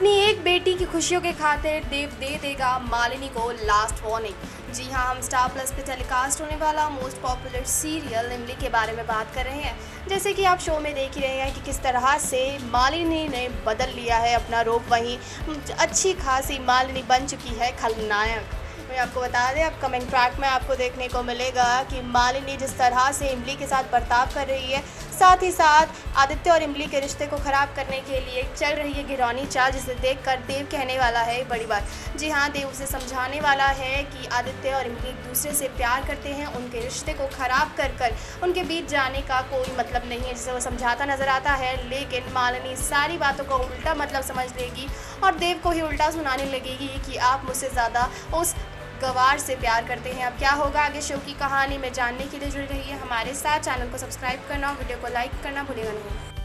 अपनी एक बेटी की खुशियों के खातिर देव दे देगा मालिनी को लास्ट वार्निंग जी हाँ हम स्टार प्लस पे टेलीकास्ट होने वाला मोस्ट पॉपुलर सीरियल इमली के बारे में बात कर रहे हैं। जैसे कि आप शो में देख ही रहे हैं कि किस तरह से मालिनी ने बदल लिया है अपना रूप वहीं अच्छी खासी मालिनी बन चुकी है खलनायक। मैं आपको बता दें, अब कमेंट ट्रैक में आपको देखने को मिलेगा कि मालिनी जिस तरह से इमली के साथ बर्ताव कर रही है, साथ ही साथ आदित्य और इमली के रिश्ते को ख़राब करने के लिए चल रही है घिरौनी चाल, जिसे देखकर देव कहने वाला है, बड़ी बात। जी हाँ देव उसे समझाने वाला है कि आदित्य और इमली एक दूसरे से प्यार करते हैं, उनके रिश्ते को ख़राब कर कर उनके बीच जाने का कोई मतलब नहीं है, जिसे वो समझाता नज़र आता है, लेकिन मालिनी सारी बातों को उल्टा मतलब समझ लेगी और देव को ही उल्टा सुनाने लगेगी कि आप मुझसे ज़्यादा उस गवार से प्यार करते हैं। अब क्या होगा आगे शो की कहानी में जानने के लिए जुड़ रही है हमारे साथ। चैनल को सब्सक्राइब करना और वीडियो को लाइक करना भूलेगा नहीं।